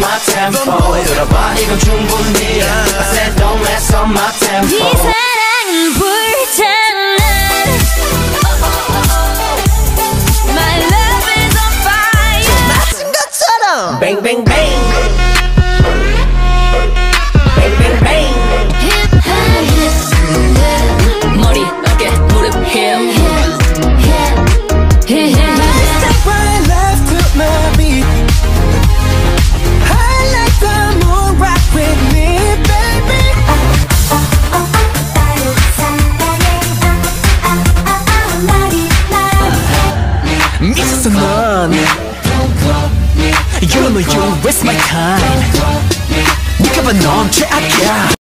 my tempo. 들어봐 이건 충분히 I said don't mess up my tempo. 네 사랑은 불타는 My love is on fire. Bang 것처럼 bang. Miss the none You know you waste my time 네가 봐 넘쳐 again.